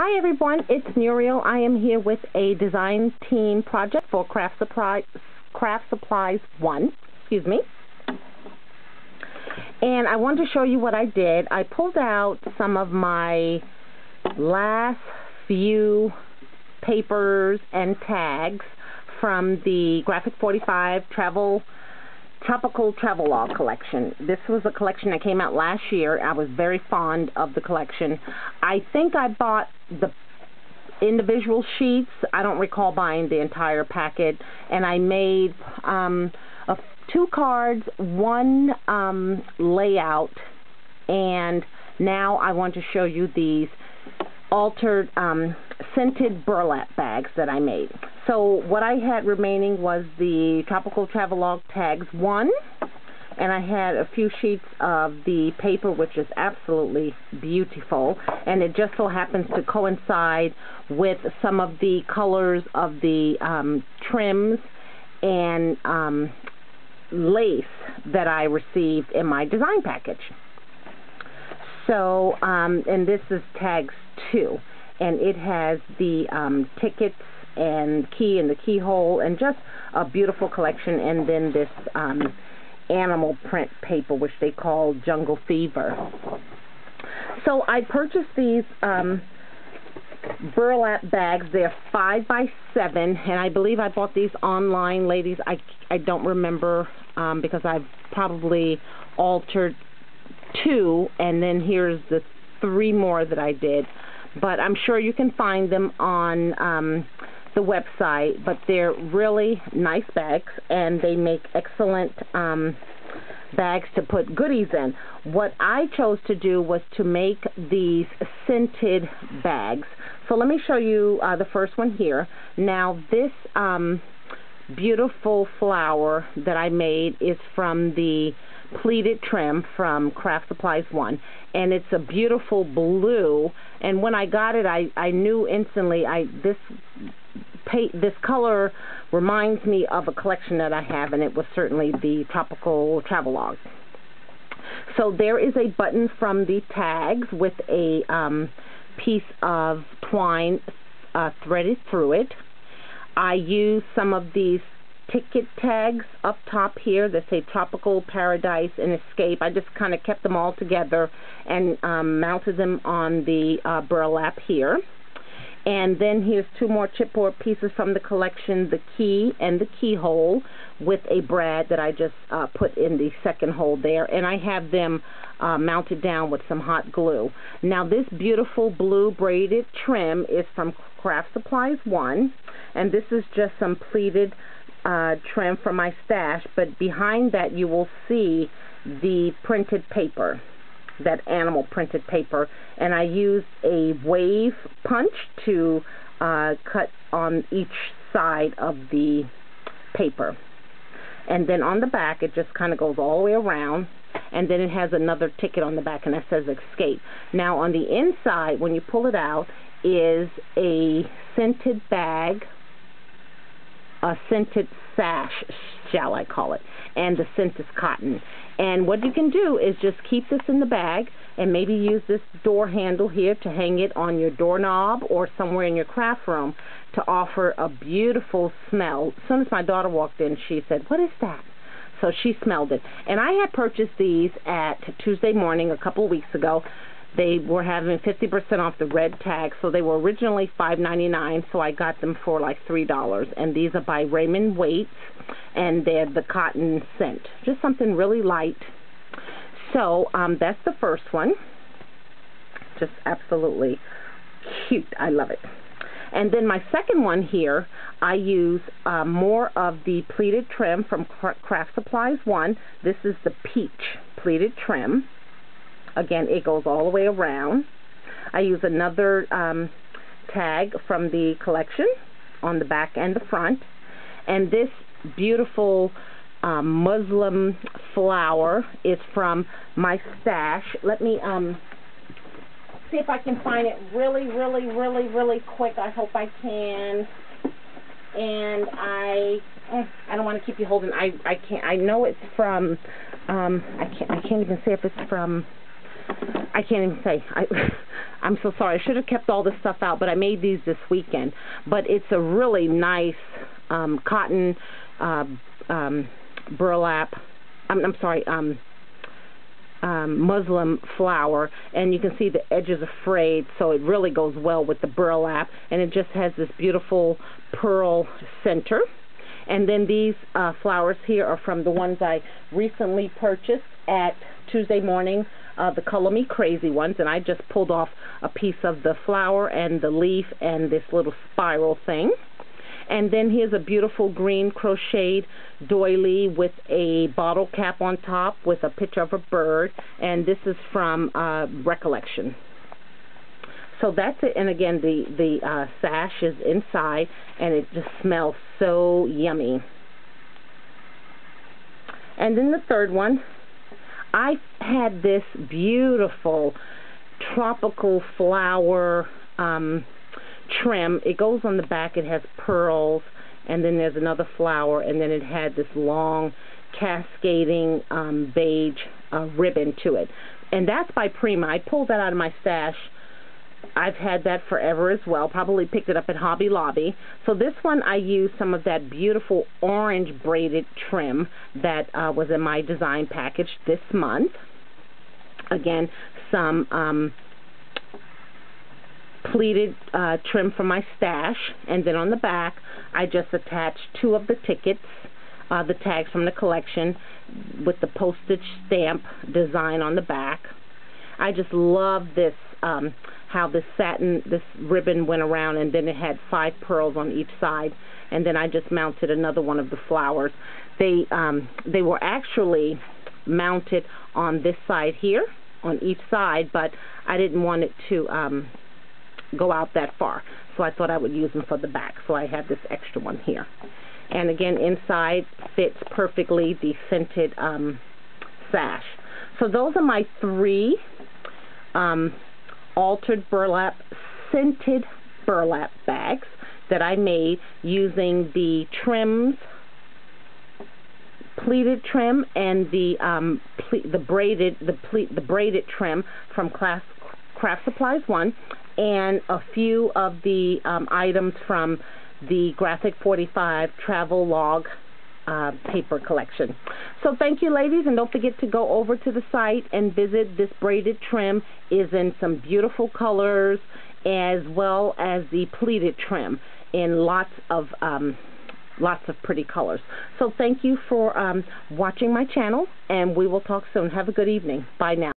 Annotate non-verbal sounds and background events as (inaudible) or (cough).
Hi everyone, it's Muriel. I am here with a design team project for Craft Craft Supplies 1, excuse me. And I wanted to show you what I did. I pulled out some of my last few papers and tags from the Graphic 45 travel Tropical Travelogue collection. This was a collection that came out last year. I was very fond of the collection. I think I bought the individual sheets. I don't recall buying the entire packet. And I made um, a, two cards, one um, layout, and now I want to show you these altered um, scented burlap bags that I made. So what I had remaining was the Tropical Travelogue Tags 1, and I had a few sheets of the paper, which is absolutely beautiful, and it just so happens to coincide with some of the colors of the um, trims and um, lace that I received in my design package. So, um, and this is tags 2, and it has the um, tickets and key and the keyhole and just a beautiful collection and then this um, animal print paper which they call Jungle Fever. So I purchased these um, burlap bags. They're 5 by 7 and I believe I bought these online, ladies. I, I don't remember um, because I've probably altered two and then here's the three more that I did. But I'm sure you can find them on um, the website, but they're really nice bags and they make excellent um, bags to put goodies in. What I chose to do was to make these scented bags. So let me show you uh, the first one here. Now this um, beautiful flower that I made is from the pleated trim from Craft Supplies 1 and it's a beautiful blue and when I got it I I knew instantly I this this color reminds me of a collection that I have, and it was certainly the Tropical Travelogue. So there is a button from the tags with a um, piece of twine uh, threaded through it. I use some of these ticket tags up top here that say Tropical Paradise and Escape. I just kind of kept them all together and um, mounted them on the uh, burlap here. And then here's two more chipboard pieces from the collection, the key and the keyhole with a brad that I just uh, put in the second hole there. And I have them uh, mounted down with some hot glue. Now this beautiful blue braided trim is from Craft Supplies 1. And this is just some pleated uh, trim from my stash. But behind that you will see the printed paper that animal printed paper and I used a wave punch to uh, cut on each side of the paper. And then on the back it just kind of goes all the way around and then it has another ticket on the back and that says escape. Now on the inside when you pull it out is a scented bag a scented sash, shall I call it, and the scent is cotton. And what you can do is just keep this in the bag and maybe use this door handle here to hang it on your doorknob or somewhere in your craft room to offer a beautiful smell. As soon as my daughter walked in, she said, what is that? So she smelled it. And I had purchased these at Tuesday morning a couple of weeks ago they were having 50% off the red tag, so they were originally $5.99, so I got them for like $3. And these are by Raymond Waite, and they're the cotton scent. Just something really light. So um, that's the first one. Just absolutely cute. I love it. And then my second one here, I use uh, more of the pleated trim from Craft Supplies 1. This is the peach pleated trim. Again, it goes all the way around. I use another um, tag from the collection on the back and the front. And this beautiful um, muslin flower is from my stash. Let me um, see if I can find it really, really, really, really quick. I hope I can. And I, eh, I don't want to keep you holding. I, I can't. I know it's from. Um, I can't. I can't even say if it's from I can't even say. I, (laughs) I'm so sorry. I should have kept all this stuff out, but I made these this weekend. But it's a really nice um, cotton uh, um, burlap. I'm, I'm sorry. Um, um, muslin flower and you can see the edges are frayed so it really goes well with the burlap and it just has this beautiful pearl center and then these uh, flowers here are from the ones I recently purchased at Tuesday morning uh, the Color Me Crazy ones, and I just pulled off a piece of the flower and the leaf and this little spiral thing. And then here's a beautiful green crocheted doily with a bottle cap on top with a picture of a bird. And this is from uh, Recollection. So that's it. And again, the, the uh, sash is inside, and it just smells so yummy. And then the third one I had this beautiful tropical flower um, trim. It goes on the back. It has pearls, and then there's another flower, and then it had this long cascading um, beige uh, ribbon to it. And that's by Prima. I pulled that out of my stash I've had that forever as well. Probably picked it up at Hobby Lobby. So this one I used some of that beautiful orange braided trim that uh, was in my design package this month. Again, some um, pleated uh, trim from my stash. And then on the back, I just attached two of the tickets, uh, the tags from the collection with the postage stamp design on the back. I just love this um, how this satin, this ribbon went around and then it had five pearls on each side and then I just mounted another one of the flowers. They, um, they were actually mounted on this side here, on each side, but I didn't want it to um, go out that far. So I thought I would use them for the back. So I have this extra one here. And again, inside fits perfectly the scented um, sash. So those are my three um, altered burlap, scented burlap bags that I made using the trims, pleated trim, and the um, the braided the ple the braided trim from Class Craft Supplies One, and a few of the um, items from the Graphic 45 Travelogue uh, paper collection. So thank you, ladies, and don't forget to go over to the site and visit this braided trim. is in some beautiful colors as well as the pleated trim in lots of um, lots of pretty colors. So thank you for um, watching my channel, and we will talk soon. Have a good evening. Bye now.